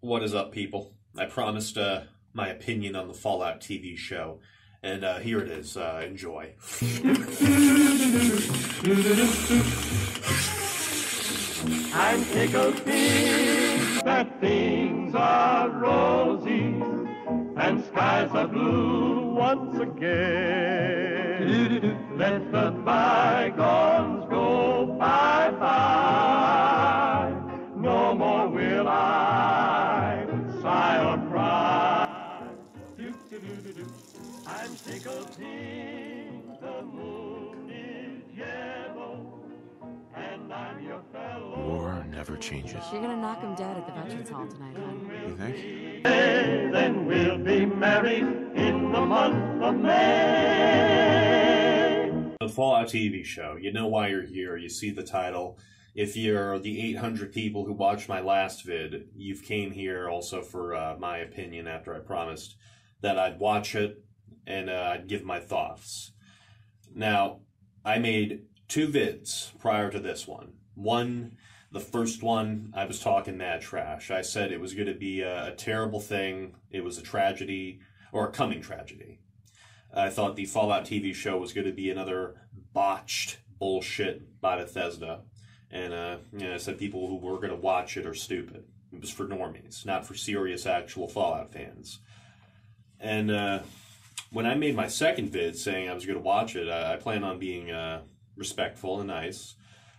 What is up, people? I promised uh, my opinion on the Fallout TV show, and uh, here it is. Uh, enjoy. I'm tickled pink that things are rosy and skies are blue once again. Let the bygones never changes. You're gonna knock him dead at the Veterans Hall tonight, hon. You think? then we'll be married in the month of May. The Fallout TV show. You know why you're here. You see the title. If you're the 800 people who watched my last vid, you've came here also for uh, my opinion after I promised that I'd watch it and uh, I'd give my thoughts. Now, I made two vids prior to this one. One, the first one, I was talking mad trash. I said it was going to be a, a terrible thing. It was a tragedy or a coming tragedy. I thought the Fallout TV show was going to be another botched bullshit by Bethesda. And uh, you know, I said people who were going to watch it are stupid. It was for normies, not for serious actual Fallout fans. And uh, when I made my second vid saying I was going to watch it, I, I plan on being uh, respectful and nice.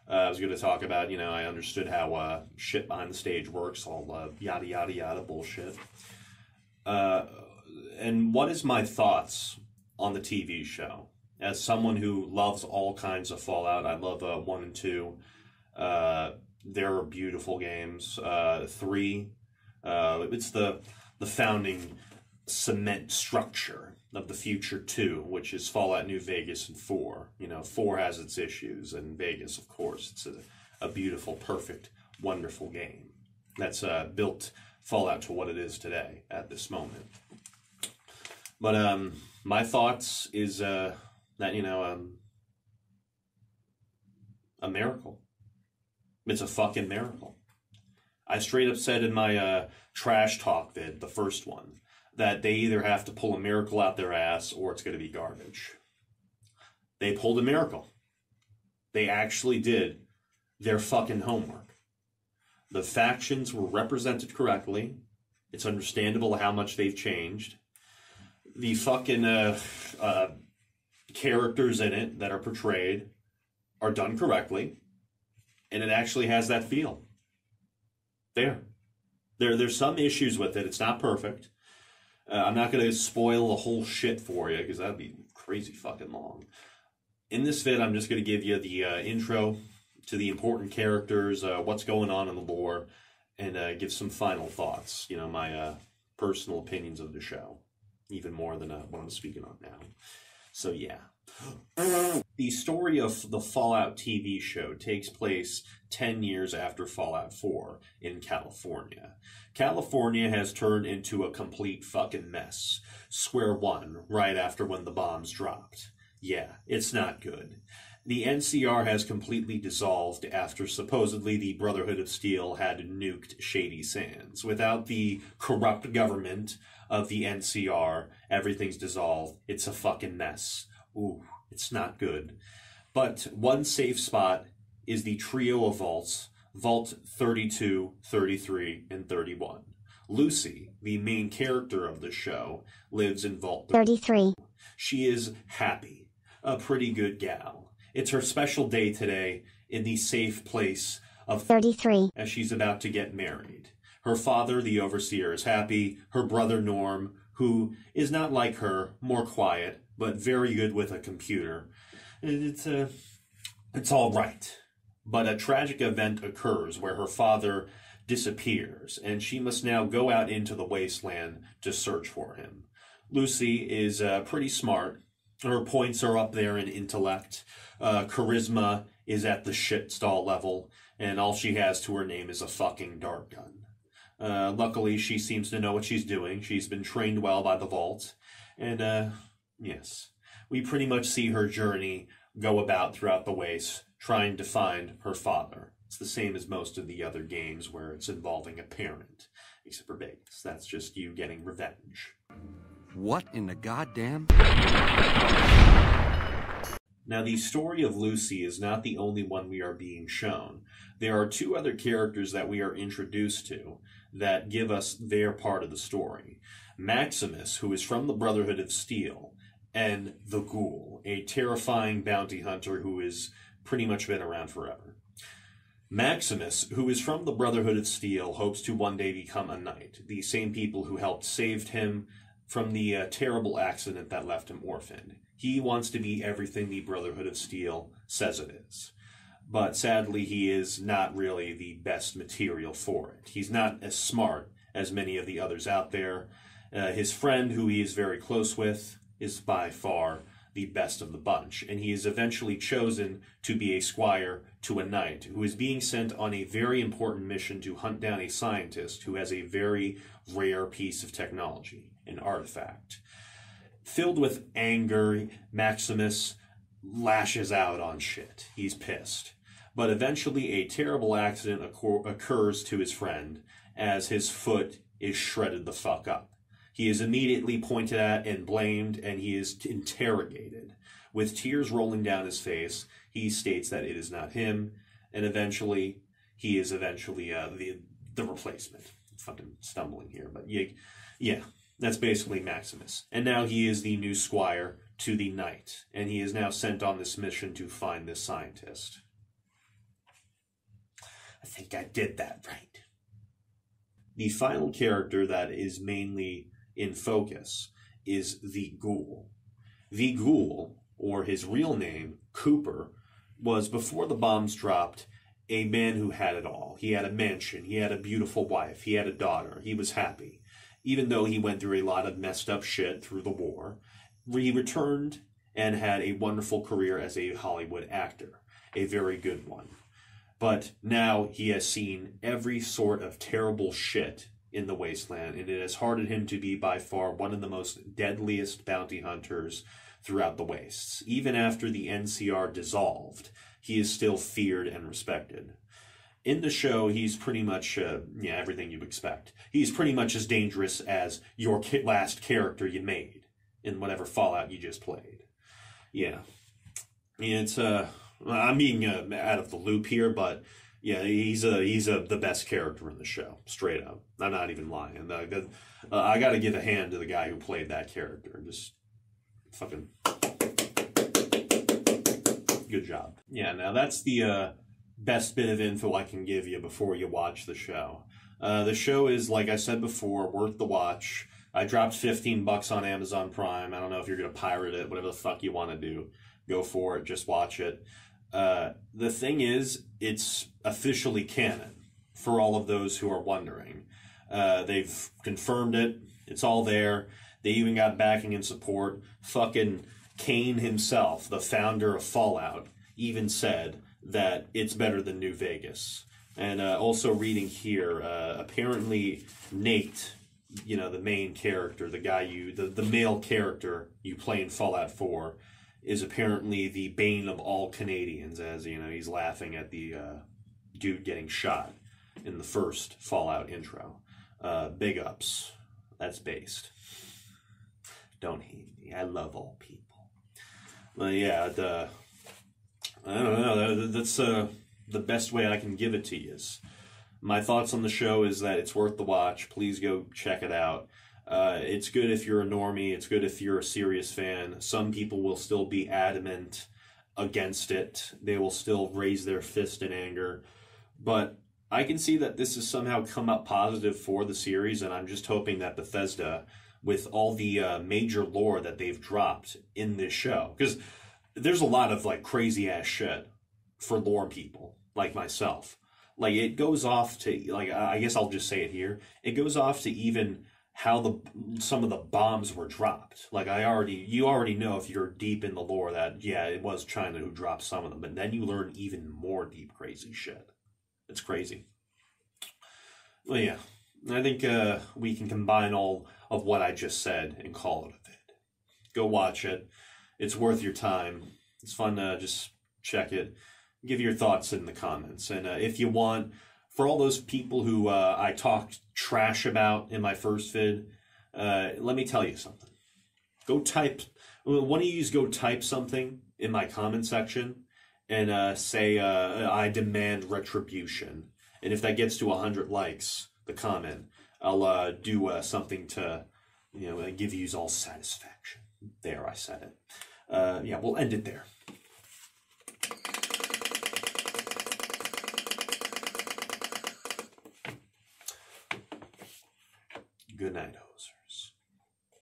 Uh, I was going to talk about, you know, I understood how uh, shit behind the stage works, all uh, yada yada yada bullshit. Uh, and what is my thoughts on the TV show? As someone who loves all kinds of Fallout, I love uh, one and two. Uh, they're beautiful games. Uh, three, uh, it's the the founding cement structure of the future two, which is Fallout New Vegas and four. You know, four has its issues, and Vegas, of course, it's a, a beautiful, perfect, wonderful game that's uh, built Fallout to what it is today at this moment. But um, my thoughts is uh, that you know um, a miracle. It's a fucking miracle. I straight up said in my uh, trash talk vid, the first one, that they either have to pull a miracle out their ass or it's going to be garbage. They pulled a miracle. They actually did their fucking homework. The factions were represented correctly. It's understandable how much they've changed. The fucking uh, uh, characters in it that are portrayed are done correctly, and it actually has that feel. There, there, there's some issues with it. It's not perfect. Uh, I'm not going to spoil the whole shit for you because that'd be crazy fucking long. In this vid, I'm just going to give you the uh, intro to the important characters, uh, what's going on in the lore, and uh, give some final thoughts. You know, my uh, personal opinions of the show, even more than uh, what I'm speaking on now. So, yeah. The story of the Fallout TV show takes place 10 years after Fallout 4 in California. California has turned into a complete fucking mess. Square one, right after when the bombs dropped. Yeah, it's not good. The NCR has completely dissolved after supposedly the Brotherhood of Steel had nuked Shady Sands. Without the corrupt government of the NCR, everything's dissolved. It's a fucking mess. Ooh, it's not good. But one safe spot is the trio of vaults Vault 32, 33, and 31. Lucy, the main character of the show, lives in Vault 33. She is happy, a pretty good gal. It's her special day today in the safe place of 33. as she's about to get married. Her father, the overseer, is happy. Her brother, Norm, who is not like her, more quiet, but very good with a computer. It's, uh, it's all right. But a tragic event occurs where her father disappears, and she must now go out into the wasteland to search for him. Lucy is uh, pretty smart. Her points are up there in intellect. Uh, charisma is at the shit stall level, and all she has to her name is a fucking dart gun. Uh, luckily, she seems to know what she's doing. She's been trained well by the vault. And, uh, yes, we pretty much see her journey go about throughout the waste, trying to find her father. It's the same as most of the other games where it's involving a parent. except for Vegas. That's just you getting revenge. What in the goddamn? Now, the story of Lucy is not the only one we are being shown. There are two other characters that we are introduced to that give us their part of the story. Maximus, who is from the Brotherhood of Steel, and the Ghoul, a terrifying bounty hunter who has pretty much been around forever. Maximus, who is from the Brotherhood of Steel, hopes to one day become a knight, the same people who helped save him from the uh, terrible accident that left him orphaned. He wants to be everything the Brotherhood of Steel says it is. But sadly, he is not really the best material for it. He's not as smart as many of the others out there. Uh, his friend, who he is very close with, is by far the best of the bunch, and he is eventually chosen to be a squire to a knight who is being sent on a very important mission to hunt down a scientist who has a very rare piece of technology, an artifact. Filled with anger, Maximus lashes out on shit. He's pissed. But eventually, a terrible accident occur- occurs to his friend as his foot is shredded the fuck up. He is immediately pointed at and blamed, and he is interrogated. With tears rolling down his face, he states that it is not him, and eventually, he is eventually uh, the the replacement. Fucking stumbling here, but yeah, yeah, that's basically Maximus. And now he is the new squire to the knight, and he is now sent on this mission to find this scientist. I think I did that right. The final character that is mainly in focus is the Ghoul. The Ghoul, or his real name, Cooper, was before the bombs dropped a man who had it all. He had a mansion, he had a beautiful wife, he had a daughter, he was happy. Even though he went through a lot of messed up shit through the war, he returned and had a wonderful career as a Hollywood actor, a very good one. But now he has seen every sort of terrible shit in the wasteland, and it has hardened him to be by far one of the most deadliest bounty hunters throughout the wastes. Even after the NCR dissolved, he is still feared and respected. In the show, he's pretty much uh, yeah everything you expect. He's pretty much as dangerous as your ki- last character you made in whatever Fallout you just played. Yeah, it's uh, I'm being uh, out of the loop here, but yeah, he's a he's a the best character in the show, straight up. I'm not even lying. Uh, uh, I got to give a hand to the guy who played that character. Just fucking good job. Yeah, now that's the uh, best bit of info I can give you before you watch the show. Uh, the show is, like I said before, worth the watch. I dropped 15 bucks on Amazon Prime. I don't know if you're going to pirate it, whatever the fuck you want to do. Go for it. Just watch it. Uh, the thing is, it's officially canon for all of those who are wondering. Uh, they've confirmed it. It's all there. They even got backing and support. Fucking Cain himself, the founder of Fallout, even said that it's better than New Vegas. And uh, also reading here, uh, apparently Nate, you know, the main character, the guy you, the, the male character you play in Fallout 4, is apparently the bane of all Canadians, as, you know, he's laughing at the uh, dude getting shot in the first Fallout intro. Uh, big ups. That's based. Don't hate me. I love all people. Well, yeah, the, I don't know. That's uh, the best way I can give it to you. Is my thoughts on the show is that it's worth the watch. Please go check it out. Uh, it's good if you're a normie. It's good if you're a serious fan. Some people will still be adamant against it. They will still raise their fist in anger. But I can see that this has somehow come up positive for the series, and I'm just hoping that Bethesda, with all the uh, major lore that they've dropped in this show, because there's a lot of like crazy ass shit for lore people like myself. Like it goes off to like I guess I'll just say it here. It goes off to even how the some of the bombs were dropped. Like I already you already know if you're deep in the lore that yeah, it was China who dropped some of them, but then you learn even more deep crazy shit. It's crazy. Well, yeah, I think uh, we can combine all of what I just said and call it a vid. Go watch it. It's worth your time. It's fun to just check it. Give your thoughts in the comments. And uh, if you want for all those people who uh, I talked trash about in my first vid, uh, let me tell you something. Go type. One of you go type something in my comment section and uh, say uh, I demand retribution. And if that gets to hundred likes, the comment, I'll uh, do something to, you know, give you all satisfaction. There, I said it. Uh, yeah, we'll end it there. Good night.